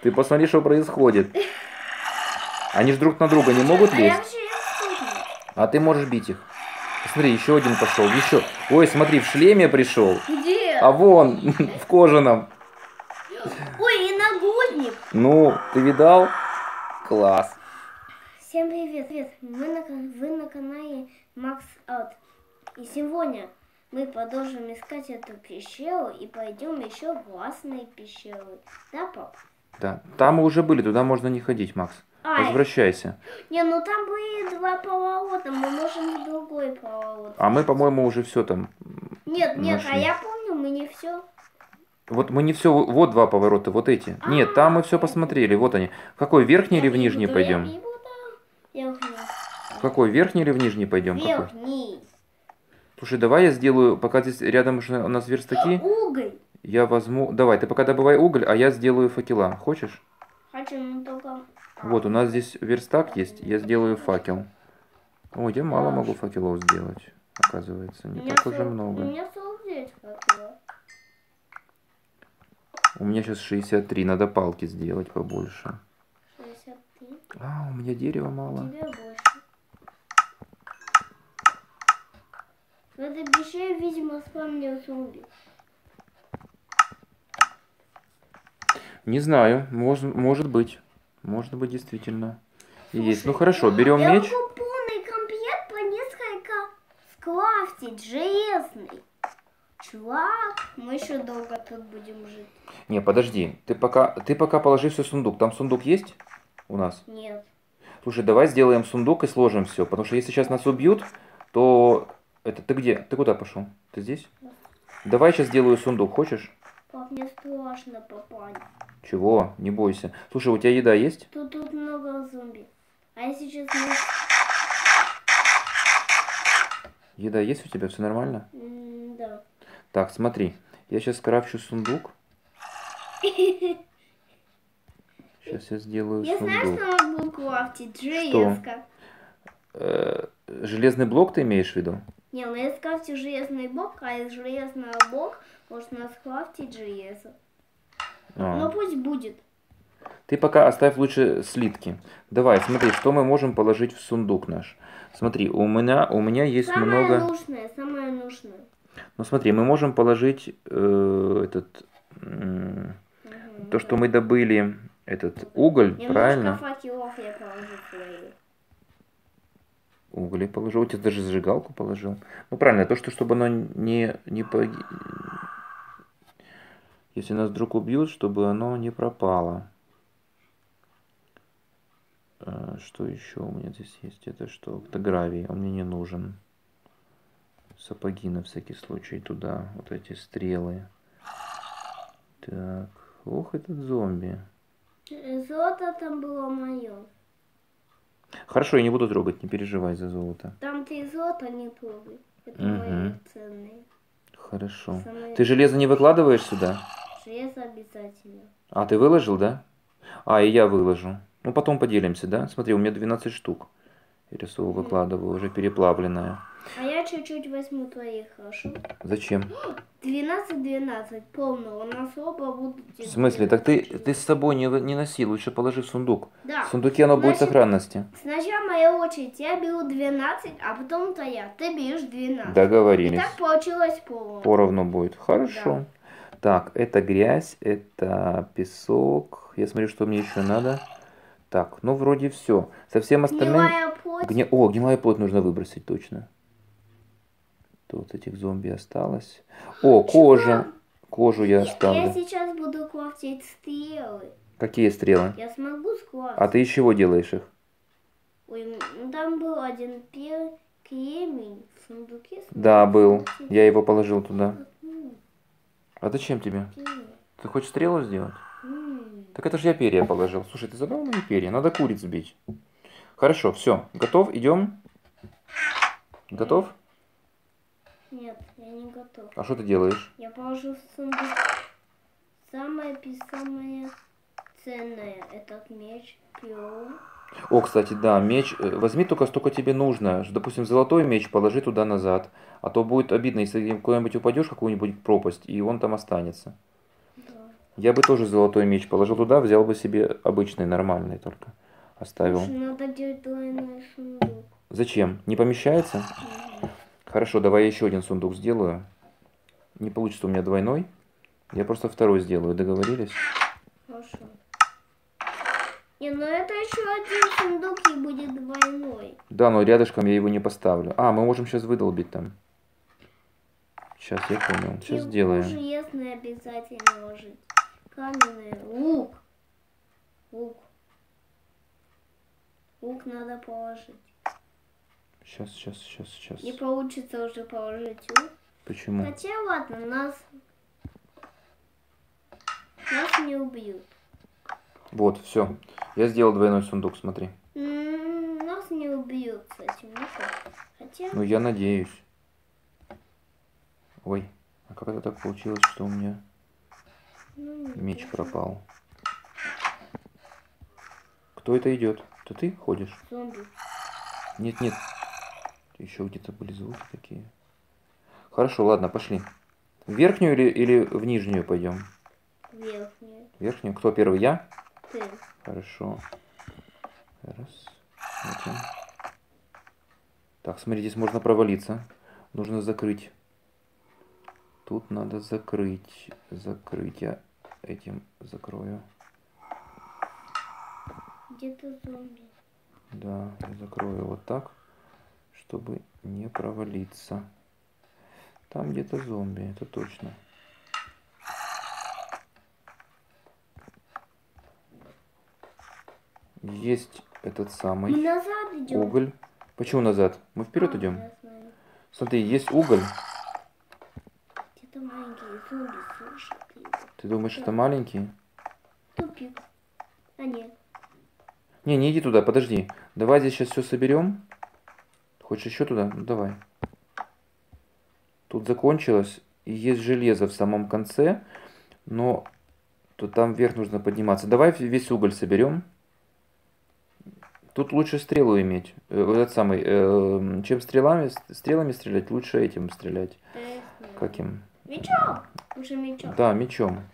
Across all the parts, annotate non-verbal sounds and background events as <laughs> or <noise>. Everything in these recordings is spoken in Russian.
Ты посмотри, что происходит. Они же друг на друга не могут лезть. А ты можешь бить их. Посмотри, еще один пошел, еще. Ой, смотри, в шлеме пришел. Где? А вон, <laughs> в кожаном. Ой, и нагрудник. Ну, ты видал? Класс. Всем привет. привет. Мы на, вы на канале Макс Аут. И сегодня мы продолжим искать эту пещеру и пойдем еще классные пещеры. Да, пап? Да, там мы уже были, туда можно не ходить, Макс. Ай, Возвращайся. не, ну там были два поворота, мы можем в другой поворот. А мы, по-моему, уже все там. Нет, нет, а нашли. я помню, мы не все. Вот мы не все, вот два поворота, вот эти. Нет, там мы все посмотрели, вот они. Какой, верхний или в нижний пойдем? Верхний. Какой, верхний или в нижний пойдем? Какой? Верхний. Слушай, давай я сделаю, пока здесь рядом у нас верстаки, Уголь. Я возьму... Давай, ты пока добывай уголь, а я сделаю факела. Хочешь? Хочу, ну только... Вот, у нас здесь верстак есть, я сделаю факел. Ой, я мало могу факелов сделать, оказывается, не так уже сорок- У много. меня 49 хотела. У меня сейчас 63, надо палки сделать побольше. 63. А, у меня дерева мало. Тебе больше. В этой пещере, видимо, спавнил зомби. Не знаю, может, может быть. Может быть, действительно. И есть. Ну Слушай, хорошо, берем Я меч. могу полный комплект по несколько скрафтить, железный. Чувак, мы еще долго тут будем жить. Не, подожди. Ты пока, ты пока положи все в сундук. Там сундук есть у нас? Нет. Слушай, давай сделаем сундук и сложим все. Потому что если сейчас нас убьют, то... Это ты где? Ты куда пошел? Ты здесь? Давай сейчас сделаю сундук, хочешь? Пап, мне страшно попасть. Чего? Не бойся. Слушай, у тебя еда есть? Тут, тут много зомби. А я сейчас... Еда есть у тебя? Все нормально? Да. Так, смотри. Я сейчас скрафчу сундук. Сейчас я сделаю Я знаю, сундук. что могу крафтить. Железка. Э, железный блок ты имеешь в виду? Не, ну я скрафтю железный блок, а из железного блока можно скрафтить железо. А. Ну пусть будет. Ты пока оставь лучше слитки. Давай, смотри, что мы можем положить в сундук наш. Смотри, у меня, у меня есть Самое много... нужное, самое нужное. Ну смотри, мы можем положить э, этот... м, Мгм. то, что мы добыли, этот уголь, Немножко правильно? факелов я положу свои. Я положил. У тебя даже зажигалку положил. Ну правильно, то, что чтобы оно не, не поги... Если нас вдруг убьют, чтобы оно не пропало. А, Что еще у меня здесь есть? Это что? Это гравий, он мне не нужен. Сапоги на всякий случай туда. Вот эти стрелы. Так. Ох, этот зомби. Э, Золото там было мое. Хорошо, я не буду трогать, не переживай за золото. Там ты золото не трогай. Это Мгм. мои ценные. Хорошо. Самые- Ты железо не выкладываешь сюда? Железо обязательно. А, ты выложил, да? А, и я выложу. Ну, потом поделимся, да? Смотри, у меня 12 штук. Я рисую, выкладываю, уже переплавленная. А я чуть-чуть возьму твоих, хорошо? Зачем? <gasps> 12-12, полно. У нас оба будут... В смысле? Так ты, ты с собой не, не носи, лучше положи в сундук. Да. В сундуке оно будет в Значит, сохранности. Сначала моя очередь. Я беру 12, а потом твоя. Ты берешь 12. И Договорились. так получилось полно. Поровну будет. Хорошо. Так, это грязь, это песок. Я смотрю, что мне еще надо. Так, ну вроде все. Со всем остальным... Гнилая плоть. Гни- О, гнилая плоть нужно выбросить точно. Тут этих зомби осталось. О, кожа. Кожу я Я оставлю. сейчас буду крафтить стрелы. Какие стрелы? Я смогу скрафтить. А ты из чего делаешь их? Ой, ну там был один пер кремень в сундуке. Да, был. Я его положил туда. А зачем тебе? м, Ты хочешь стрелу сделать? м. Так это же я перья положил. Слушай, ты забрал мои перья? Надо куриц сбить. Хорошо, все. Готов? Идем? Готов? Нет, я не готов. А что ты делаешь? Я положу в сундук самое самое ценное. Этот меч, перо. О, кстати, да, меч. э, Возьми только столько тебе нужно. Допустим, золотой меч положи туда назад. А то будет обидно, если куда-нибудь упадешь в какую-нибудь пропасть, и он там останется. Да. Я бы тоже золотой меч положил туда, взял бы себе обычный, нормальный только. Оставил. Слушай, надо делать двойной сундук. Зачем? Не помещается? Мгм. Хорошо, давай я еще один сундук сделаю. Не получится у меня двойной. Я просто второй сделаю, договорились? Хорошо. Не, ну это еще один сундук и будет двойной. Да, но рядышком я его не поставлю. А, мы можем сейчас выдолбить там. Сейчас, я понял. Сейчас И сделаем. железный обязательно ложить. Каменный. Лук. Лук. Лук надо положить. Сейчас, сейчас, сейчас, сейчас. Не получится уже положить лук. Почему? Хотя ладно, нас... Нас не убьют. Вот, все. Я сделал двойной сундук, смотри. Нас не убьют с этим луком. Хотя... Ну, я надеюсь. Ой, а как это так получилось, что у меня ну, меч тоже пропал? Кто это идет? Это ты ходишь? Зомби. Нет, нет. Еще где-то были звуки такие. Хорошо, ладно, пошли. В верхнюю или, или в нижнюю пойдем? Верхняя. В верхнюю? Кто первый? Я? Ты. Хорошо. Раз. Он. Так, смотри, здесь можно провалиться. Нужно закрыть. Тут надо закрыть. Закрыть. Я этим закрою. Где-то зомби. Да, закрою вот так, чтобы не провалиться. Там где-то зомби, это точно. Есть этот Мы самый назад идем. уголь. Почему назад? Мы вперед А, идем. Смотри, есть уголь. Маленькие зомби слушают его. Ты думаешь, это маленький? Тупик. А нет. Не, не иди туда, подожди. Давай здесь сейчас все соберем. Хочешь еще туда? Ну давай. Тут закончилось. И есть железо в самом конце. Но то там вверх нужно подниматься. Давай весь уголь соберем. Тут лучше стрелу иметь. Э, вот этот самый. э, чем стрелами, стрелами стрелять, лучше этим стрелять. Каким? Мечом. Уже мечом. Да, мечом.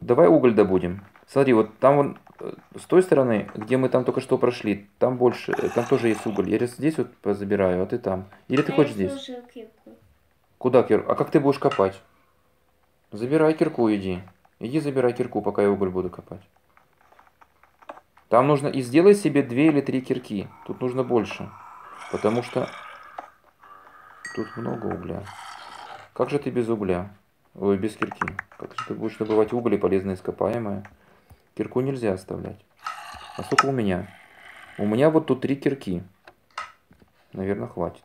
Давай уголь добудем. Смотри, вот там вон э, с той стороны, где мы там только что прошли, там больше, э, там тоже есть уголь. Я здесь вот позабираю, а ты там. Или ты А хочешь здесь? кирку. Куда кир? А как ты будешь копать? Забирай кирку, иди. Иди забирай кирку, пока я уголь буду копать. Там нужно и сделай себе две или три кирки. Тут нужно больше. Потому что тут много угля. Как же ты без угля? Ой, без кирки. Как же ты будешь добывать уголь и полезное ископаемое? Кирку нельзя оставлять. А сколько у меня? У меня вот тут три кирки. Наверное, хватит.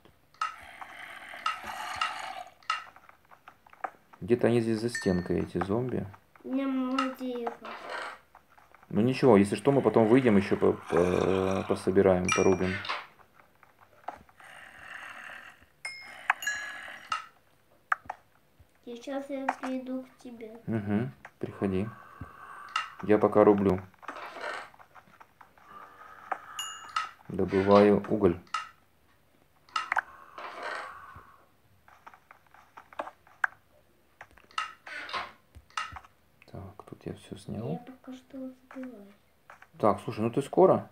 Где-то они здесь за стенкой, эти зомби. Не. Ну ничего, если что, мы потом выйдем еще по- по- пособираем, порубим. Сейчас я приду к тебе. Угу, приходи. Я пока рублю. Добываю уголь. Так, тут я все Я снял. пока что забиваю. Так, слушай, ну ты скоро?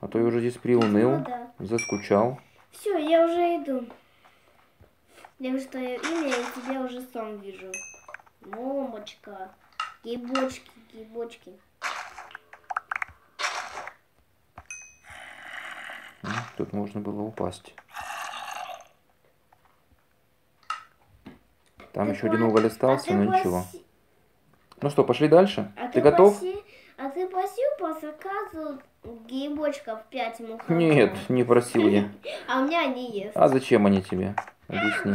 А то я уже здесь приуныл, Ну да. заскучал. Все, я уже иду. Я вижу твое имя, я тебя уже сам вижу. Момочка. Гейбочки, гейбочки. М, Тут можно было упасть. Там Ты еще один уголь а остался, ты но ничего. проси- Ну что, пошли дальше? А ты готов? проси- А ты просил по заказу гейбочков 5 мухоморов? Нет, не просил я. <laughs> А у меня они есть. А зачем они тебе? Объясни.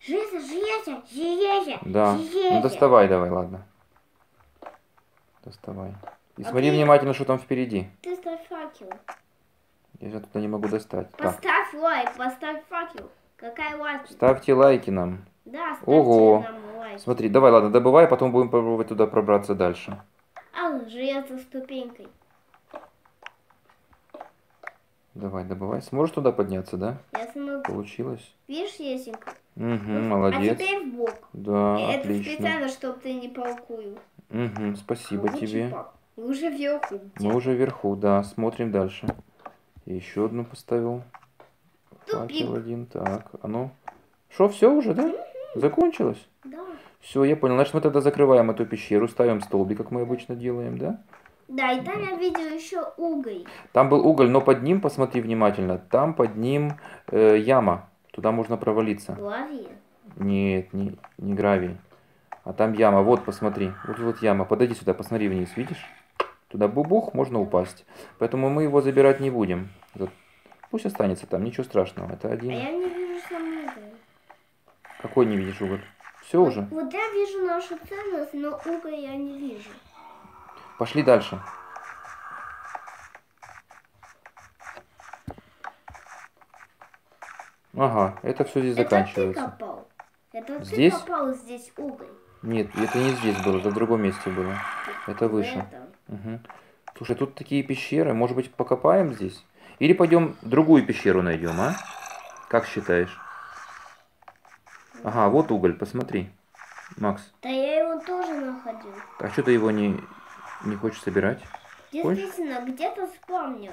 Железо, железо, железо, Да. железо. Ну доставай давай, ладно. Доставай. И А смотри ты- внимательно, что там впереди. Ты ставь факел. Я сейчас туда не могу достать. Так, Поставь лайк, поставь факел. Какая лайк? ставьте лайки нам. Да, ставьте Ого. лайк. Смотри, давай, ладно, добывай, потом будем пробовать туда пробраться дальше. А, железо ступенькой. Давай, добывай. Сможешь туда подняться, да? Я смогу. Получилось? Видишь, Есенька? Угу, А молодец. теперь в бок. Да, Это отлично. специально, чтобы ты не полкую. Угу, спасибо Лучше тебе. пап. Вы уже вверху. Мы уже вверху, да. Смотрим дальше. Еще одну поставил. Тупик. Факел один. Так, а ну. Что, все уже, да? Закончилось? Да. Все, я понял. Значит, мы тогда закрываем эту пещеру, ставим столбик, как мы обычно делаем, да? Да, и там я видел еще уголь. Там был уголь, но под ним, посмотри внимательно, там под ним э, яма. Туда можно провалиться. Лави. Нет, не, не гравий. А там яма. Вот, посмотри. Вот вот яма. Подойди сюда, посмотри вниз, видишь? Туда бубух, можно упасть. Поэтому мы его забирать не будем. Пусть останется там, ничего страшного. Это А один. я не вижу сам уголь. Какой не видишь уголь? Все уже? Вот я вижу нашу ценность, но уголь я не вижу. Пошли дальше. Ага, это все здесь Это ты заканчивается. копал. Это Здесь? ты копал здесь уголь. Нет, это не здесь было, это в другом месте было. Это выше. Это. Мгм. Слушай, тут такие пещеры, может быть, покопаем здесь? Или пойдем другую пещеру найдем, а? Как считаешь? Ага, вот уголь, посмотри. Макс, Да я его тоже находил. а что ты его не, не хочешь собирать? Действительно, где-то спавнил.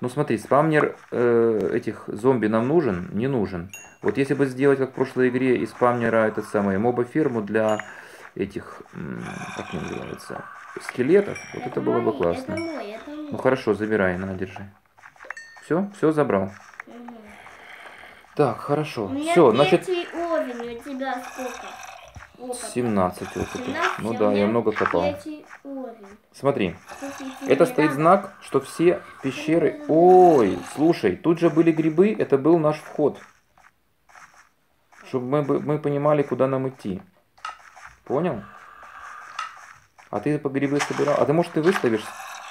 Ну смотри, спамнер э, этих зомби нам нужен? Не нужен. Вот если бы сделать, как в прошлой игре, из спамнера этот самый моба-ферму для этих, как они называются, скелетов, вот это, было бы классно. Это мой, это мой. Ну хорошо, забирай, на, держи. Все, все забрал. Так, хорошо. У меня Все, значит, уровень, у тебя сколько? Опыта. 17 опыта. 17, Ну а да, я меня много копал. Смотри, это стоит знак, что все пещеры... Ой, слушай, тут же были грибы, это был наш вход. Чтобы мы, мы понимали, куда нам идти. Понял? А ты по грибы собирал? А ты, может, ты выставишь?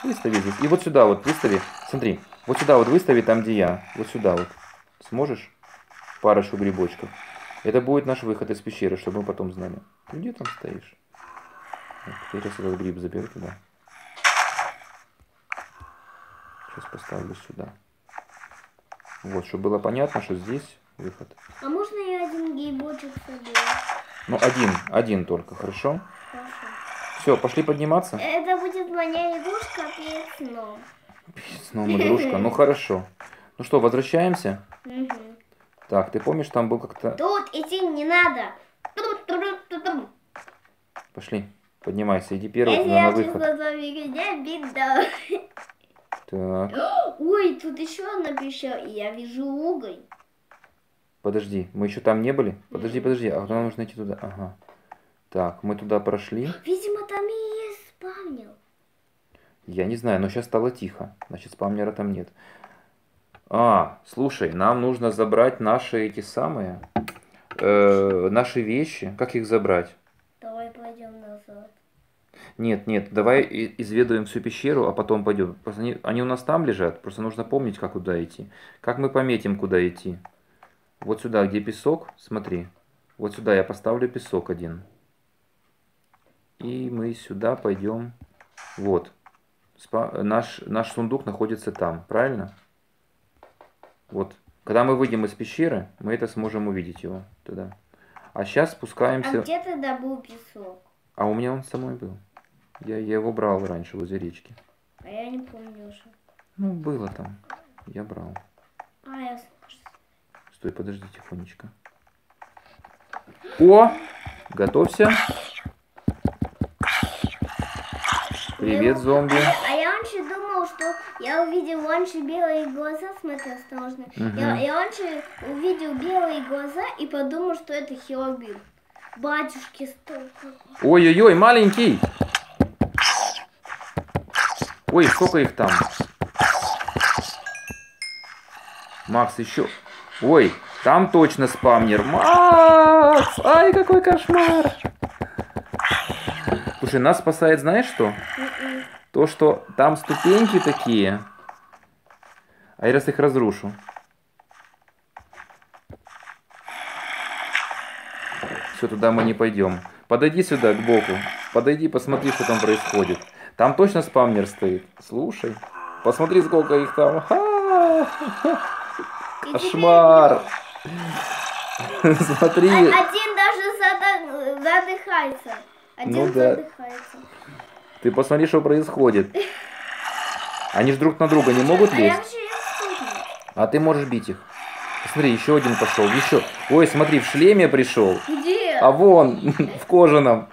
Выстави здесь. И вот сюда вот выстави. Смотри, вот сюда вот выстави, там, где я. Вот сюда вот. Сможешь? Парочку грибочков. Это будет наш выход из пещеры, чтобы мы потом знали. Ты где там стоишь? Вот, я сейчас этот гриб заберу туда. Сейчас поставлю сюда. Вот, чтобы было понятно, что здесь выход. А можно я один гейбочек соберу? Ну, один, один только, хорошо? Хорошо. Все, пошли подниматься. Это будет моя игрушка перед сном. Перед сном игрушка, ну хорошо. Ну что, возвращаемся? Мгм. Так, ты помнишь, там был как-то... Тут идти не надо. Пошли, поднимайся, иди первый Если на, я на выход. беда. Так, <gasps> Ой, тут еще одна пещера, и я вижу уголь. подожди, мы еще там не были? Подожди, подожди, а нам нужно идти туда. Ага. Так, мы туда прошли. Видимо, там и есть спавнер. Я не знаю, но сейчас стало тихо. Значит, спамнера там нет. А, слушай, нам нужно забрать наши эти самые, э, наши вещи. Как их забрать? Давай пойдем назад. Нет, нет, давай и- изведаем всю пещеру, а потом пойдем. Просто они, они у нас там лежат, просто нужно помнить, как куда идти. Как мы пометим, куда идти? Вот сюда, где песок, смотри. Вот сюда я поставлю песок один. И мы сюда пойдем. Вот. Спа- наш, наш сундук находится там, правильно? Вот. Когда мы выйдем из пещеры, мы это сможем увидеть его туда. А сейчас А спускаемся. где ты добыл песок? А у меня он с собой был. Я, я его брал раньше возле речки. А я не помню уже. Ну, было там. Я брал. А, я... Стой, подожди тихонечко. О! Готовься. Привет, зомби. Думал, что я увидел раньше белые глаза, смотри, осторожно. Мгм. Я, я раньше увидел белые глаза и подумал, что это Херобин. Батюшки столько. Ой-ой-ой, маленький! Ой, сколько их там? Макс, еще. Ой, там точно спамнер. Макс! Ай, какой кошмар! Слушай, нас спасает, знаешь что? То, что там ступеньки такие. А я раз их разрушу. Все, туда мы не пойдем. Подойди сюда, к боку. Подойди, посмотри, что там происходит. Там точно спамнер стоит. Слушай. Посмотри, сколько их там. Ха! Теперь Кошмар. Смотри. А- Один даже задыхается. Один Ну да. Ты посмотри, что происходит. Они же друг на друга не могут лезть. А ты можешь бить их. Смотри, еще один пошел. Еще. Ой, смотри, в шлеме пришел. Где? А вон, <laughs> в кожаном.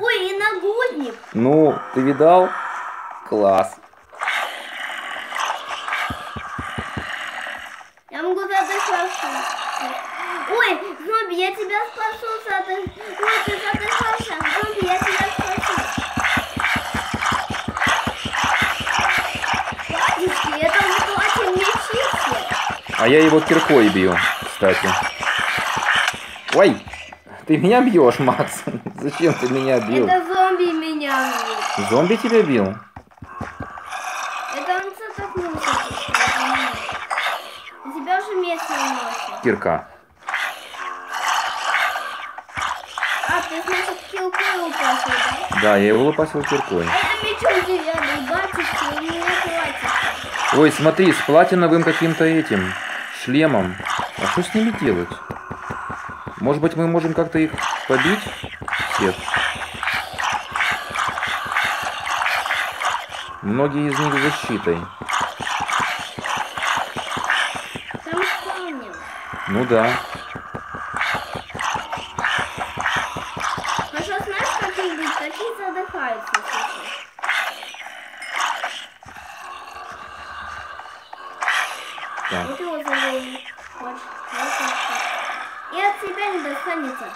Ой, и нагодник. Ну, ты видал? Класс. Я могу задыхаться. Ой, зомби, я тебя спасу, задых... Ой, ты задыхался. Зомби, я тебя спасу. Батюшки, это вот очень нечисто. А я его киркой бью, кстати. Ой, ты меня бьешь, Макс. <laughs> Зачем ты меня бил? Это зомби меня бьет. Зомби тебя бил? Это он. У тебя уже место носит. Кирка. А, ты, значит, килку упасил, да? Да, я его лопасил киркой. А я мечом деревянный, батюшки, у меня хватит. Ой, смотри, с платиновым каким-то этим шлемом. А что с ними делать? Может быть, мы можем как-то их побить? Всех. Многие из них защитой. Ну да. Хорошо, знаешь, какие быть? Такие задыхаются сейчас. Так. Вот его зовут. Вот, вот так. И от тебя достанется.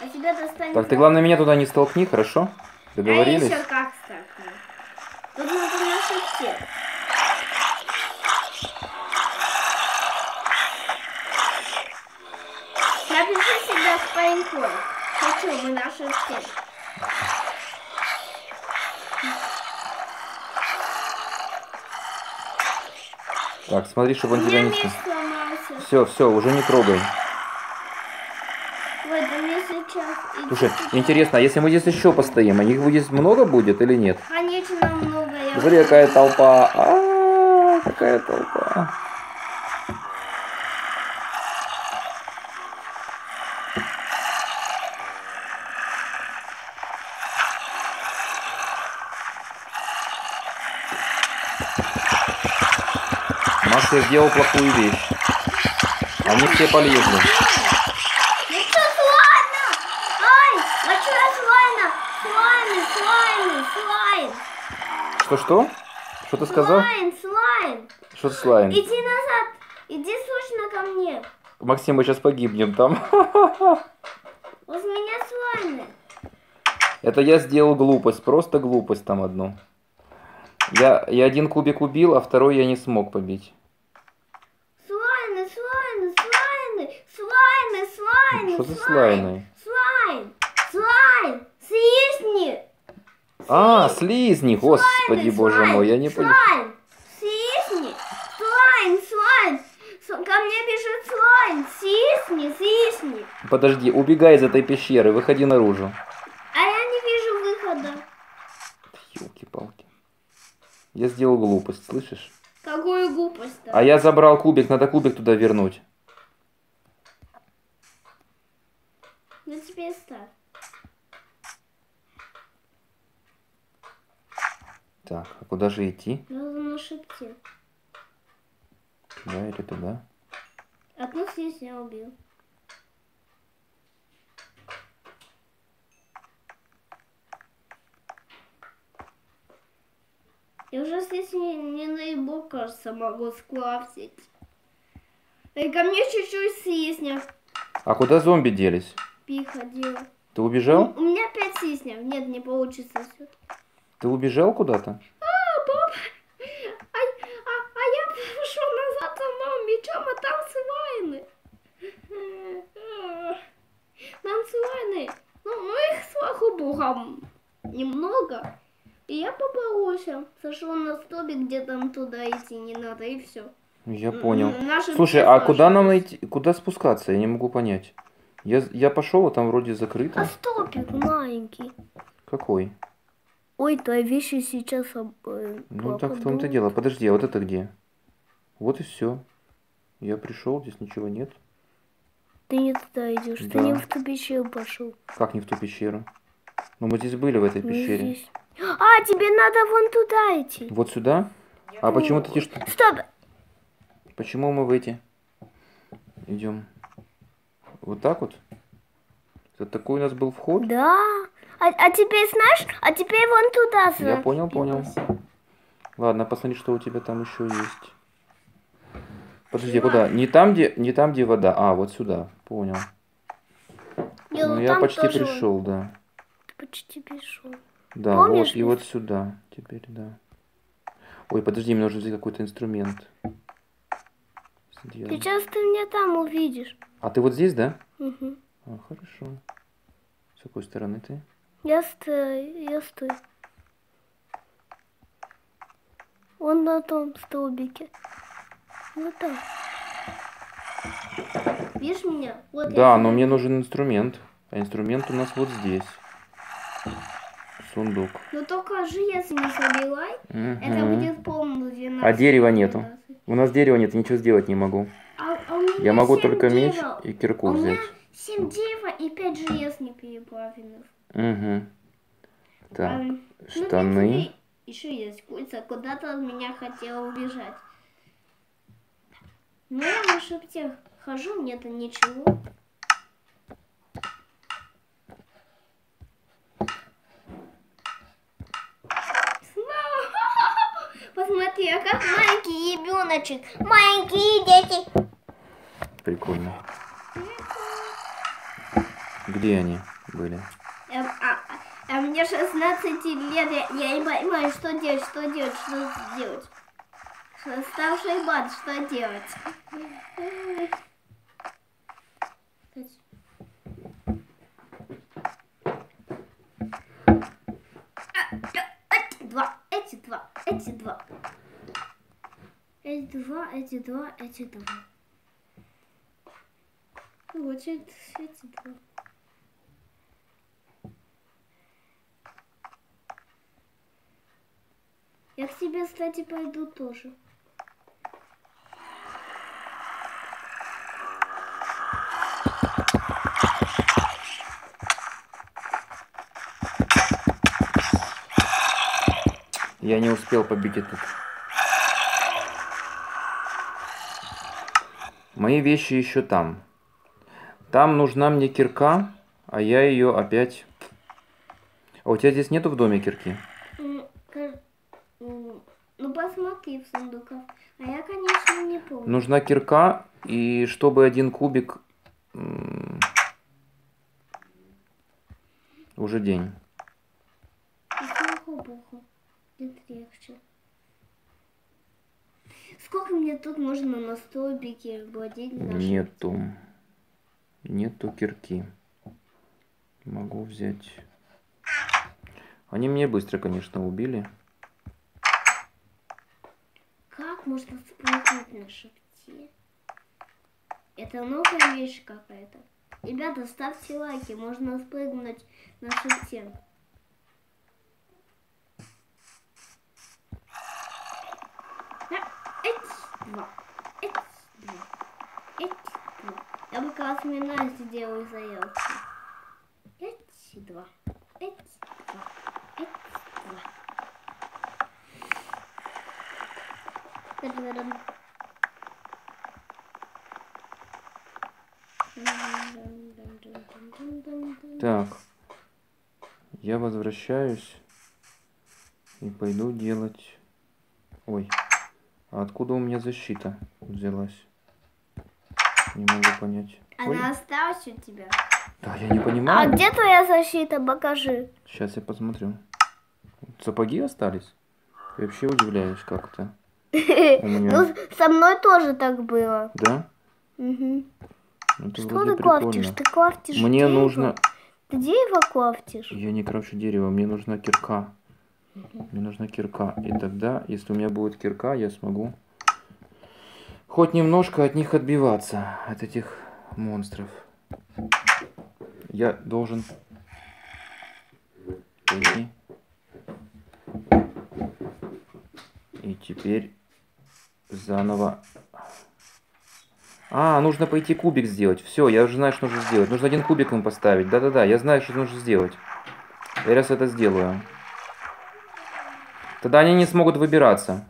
От тебя достанется. Так, ты главное меня туда не столкни, хорошо? А Договорились? еще как стакнул. Тут надо на шипте. Напиши себя с паренькой. Хочу, мы на шипте. Так, смотри, чтобы он тебя не... Все, все, уже не трогай. Ой, да мне сейчас... идти Слушай, интересно, а если мы здесь еще постоим, а их здесь много будет или нет? Конечно, много. Смотри, какая толпа. А, какая толпа. Макс, я сделал плохую вещь. Они все полезли. Ну что, слайна? Ай, а что я слайна? Слайны, слайны, слайн. Что-что? Что ты сказал? Слайн, слайн. Что слайм? Иди назад. Иди срочно ко мне. Максим, мы сейчас погибнем там. У меня слайны. Это я сделал глупость, просто глупость там одну. Я, я один кубик убил, а второй я не смог побить. Слайны, слайны, слайны, слайны, слайны, Что за слайн. слайны? Слайн, слайн, слизни. А, слизни, господи, боже мой, я не понял. Слайн, слизни, слайн, слайн. С- Ко мне бежит слайн, слизни, слизни. Подожди, убегай из этой пещеры, выходи наружу. А я не вижу выхода. Елки-палки. Я сделал глупость, слышишь? Какую глупость-то? А я забрал кубик, надо кубик туда вернуть. Ну теперь ставь. Так, а куда же идти? Надо на шипте. Туда или туда? Одну здесь я убил. Я уже здесь не, не наебок, кажется, могу склавсить. И ко мне чуть-чуть сисня А куда зомби делись? приходила. Ты убежал? У, у меня пять сиснев. Нет, не получится все. Ты убежал куда-то? А, пап, а, а, а я пошел назад за новым мечом, а там свайны. Там свайны. Ну, ну их, слава богу, немного. И я поборолся. Сошел на столбик, где там туда идти не надо, и все. Я понял. Наши Слушай, а куда нам идти? Куда спускаться? Я не могу понять. Я, я пошел, а там вроде А закрыто. столбик маленький. Какой? Ой, твои вещи сейчас об- э, Ну так в том-то дело. Подожди, а вот это где? Вот и все. Я пришел, здесь ничего нет. Ты не туда идешь, ты Да. не в ту пещеру пошел. Как не в ту пещеру? Ну мы здесь были в этой Мы пещере. здесь. А, тебе надо вон туда идти. Вот сюда? А почему ты что? Стоп! Почему мы в эти идем? Вот так вот? Это такой у нас был вход? Да. А, а теперь знаешь, а теперь вон туда. Я за- понял, понял. Ладно, посмотри, что у тебя там еще есть. Подожди, куда? Не там, где, не там, где вода. А, вот сюда. Понял. Не, Ну, ну я почти тоже пришел, да. Ты почти пришел. Да, Помнишь, вот и вот сюда. Теперь, да. Ой, подожди, мне нужно взять какой-то инструмент. Сделаем. Сейчас ты меня там увидишь. А ты вот здесь, да? Мгм. А, хорошо. С какой стороны ты? Я стою, я стою. Вон на том столбике. Вот там. Видишь меня? Вот Да, но мне нужен инструмент. А инструмент у нас вот здесь. Сундук. Но только железо не забивай. Это Мгм. будет полно 12. А дерева нету. 12. У нас дерева нет, ничего сделать не могу. А, а Я могу только меч дерева. и кирку У меня взять. 7 дерева и 5 желез не переплавленных. Угу. Так, А, ну, штаны. Еще есть курица, куда-то от меня хотела убежать. Но я на шептях хожу, мне-то ничего. <laughs> Посмотри, а как маленький ребеночек. Маленькие дети. Прикольно. Где они были? А, мне 16 лет, я, я не понимаю, что делать, что делать, что делать. Старший бат, что делать? Эти два, эти два, эти два. Эти два, эти два, эти два. Получается, эти два. Я к тебе, кстати, пойду тоже. Я не успел побить этот. Мои вещи еще там. Там нужна мне кирка, а я ее опять... А у тебя здесь нету в доме кирки? М, ка- м, Ну, посмотри в сундуках. А я, конечно, не помню. Нужна кирка, и чтобы один кубик... Уже день. Плохо, плохо. Нет, легче. Сколько мне тут нужно на столбике владеть нашим? Нету. Нету кирки. Могу взять. Они меня быстро, конечно, убили. Можно спрыгнуть на шахте? Это новая вещь какая-то. Ребята, ставьте лайки, можно спрыгнуть на шахте. Да, эти два, эти два, эти два. Я бы как раз именно сделаю заявку. Эти два, эти два, эти два. Та-да-да-дам. Так. Я возвращаюсь и пойду делать... Ой. А откуда у меня защита взялась? Не могу понять. Ой. Она осталась у тебя? Да, я не А понимаю. где твоя защита? Покажи. Сейчас я посмотрю. Сапоги остались? Я вообще удивляюсь, как это. У меня. <laughs> Ну, со мной тоже так было. Да? Ну, Это Что ты прикольно. Ты крафтишь Мне дерево? нужно... Ты дерево крафтишь? Я не крафчу дерево, мне нужна кирка. Мне нужна кирка. И тогда, если у меня будет кирка, я смогу хоть немножко от них отбиваться, от этих монстров. Я должен пойти И теперь заново. А, нужно пойти кубик сделать. Все, я уже знаю, что нужно сделать. Нужно один кубик ему поставить. Да-да-да, я знаю, что нужно сделать. Я раз это сделаю. Тогда они не смогут выбираться.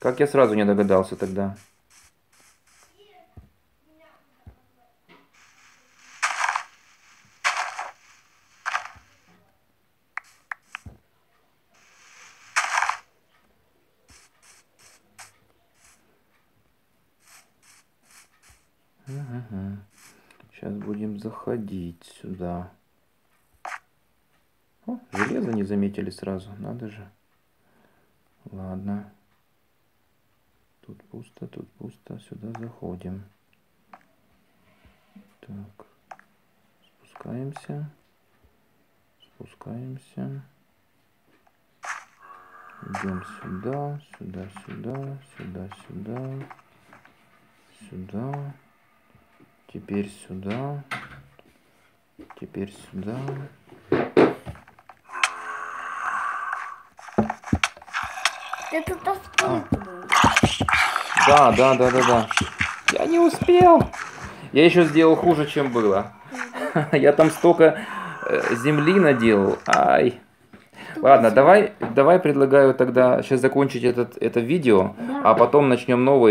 Как я сразу не догадался тогда. Сейчас будем заходить сюда. О, железо не заметили сразу, надо же. Ладно. Тут пусто, тут пусто. Сюда заходим. Так. Спускаемся. Спускаемся. Идем сюда, сюда, сюда, сюда, сюда, сюда. Теперь сюда. Теперь сюда. Ты тут оспорить Да, да, да, да, да. Я не успел. Я еще сделал хуже, чем было. Я там столько э, земли наделал. Ай. Ладно, давай, давай предлагаю тогда сейчас закончить этот, это видео, Да. а потом начнем новое.